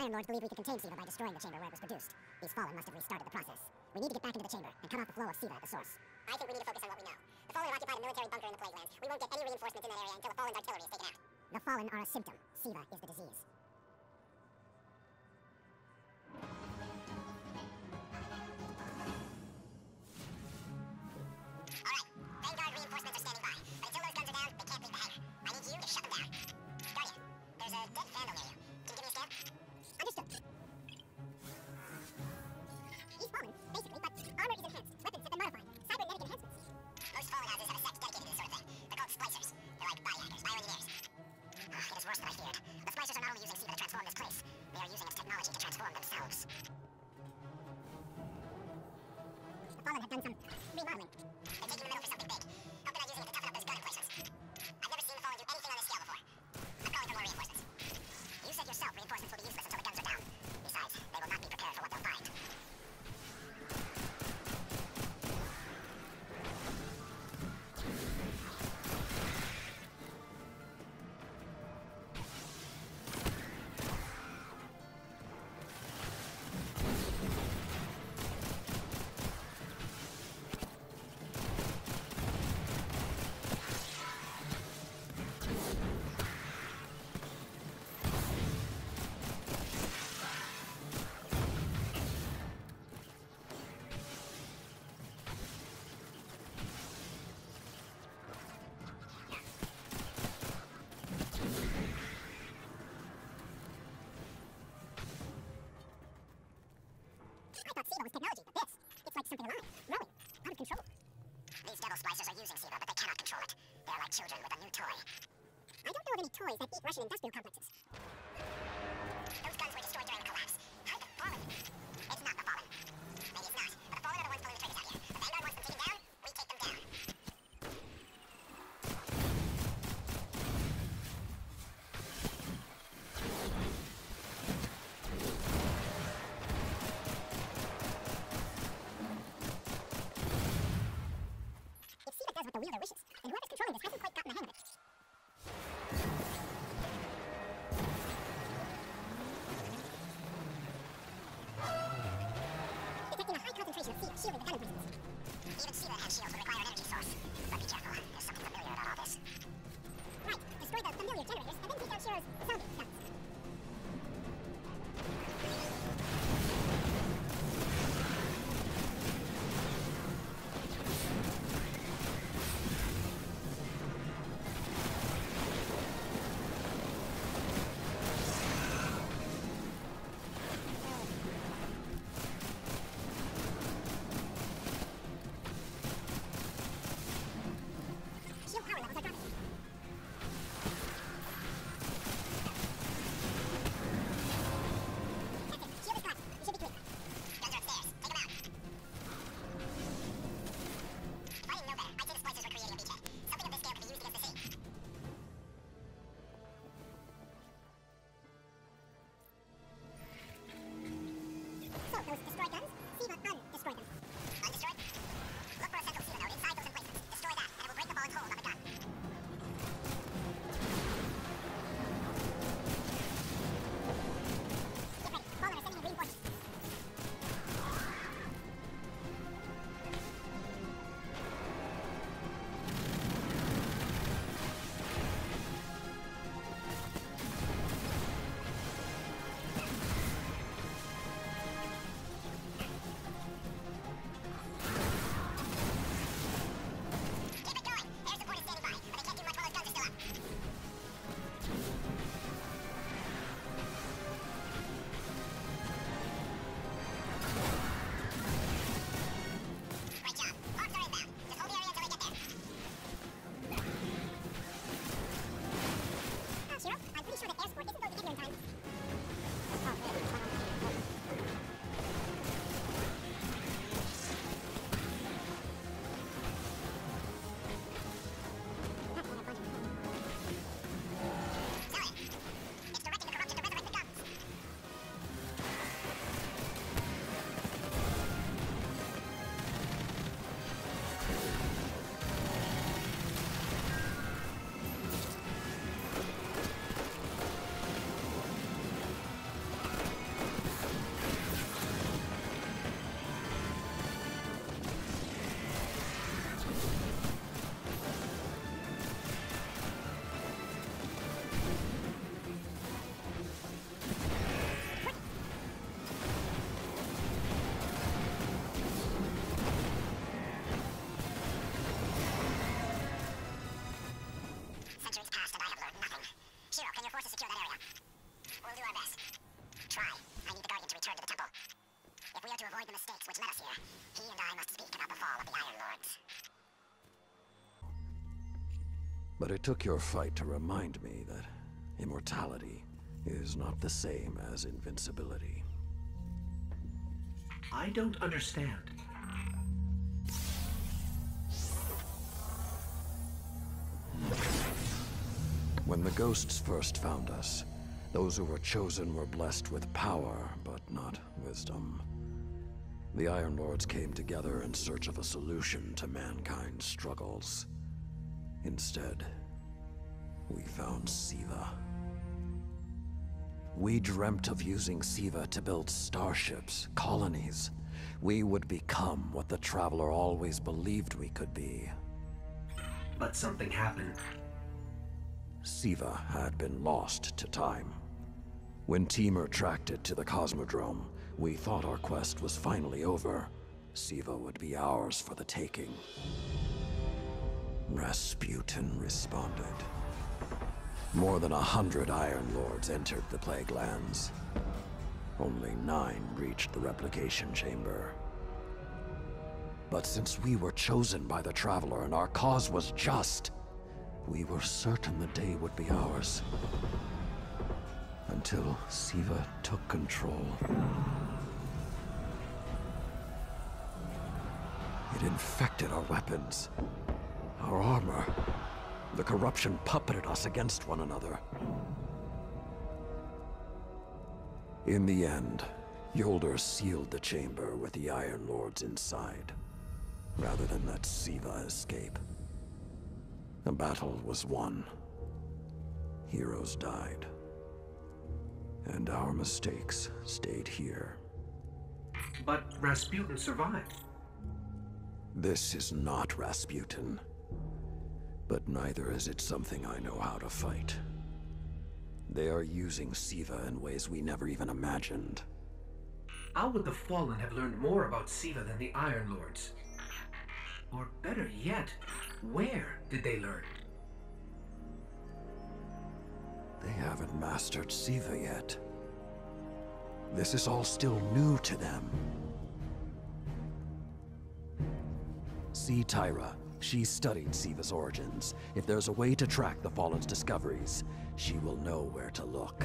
Iron Lords believe we can contain Siva by destroying the chamber where it was produced. These Fallen must have restarted the process. We need to get back into the chamber and cut off the flow of Siva at the source. I think we need to focus on what we know. The Fallen have occupied a military bunker in the Plague Lands. We won't get any reinforcements in that area until the Fallen's artillery is taken out. The Fallen are a symptom. Siva is the disease. employees that eat Russian industrial complexes. 自己的穴位的是什么？receiver undestroyable. But it took your fight to remind me that immortality is not the same as invincibility. I don't understand. When the ghosts first found us, those who were chosen were blessed with power, but not wisdom. The Iron Lords came together in search of a solution to mankind's struggles. Instead, we found Siva. We dreamt of using Siva to build starships, colonies. We would become what the Traveler always believed we could be. But something happened. Siva had been lost to time. When Timur tracked it to the Cosmodrome, we thought our quest was finally over. Siva would be ours for the taking. Rasputin responded. More than a hundred Iron Lords entered the Plague Lands. Only nine reached the replication chamber. But since we were chosen by the Traveler and our cause was just, we were certain the day would be ours. Until Siva took control. It infected our weapons, our armor. The corruption puppeted us against one another. In the end, Jolder sealed the chamber with the Iron Lords inside, rather than let Siva escape. The battle was won. Heroes died. And our mistakes stayed here. But Rasputin survived. This is not Rasputin. But neither is it something I know how to fight. They are using Siva in ways we never even imagined. How would the Fallen have learned more about Siva than the Iron Lords? Or better yet, where did they learn? They haven't mastered Siva yet. This is all still new to them. See Tyra. She studied Siva's origins. If there's a way to track the Fallen's discoveries, she will know where to look.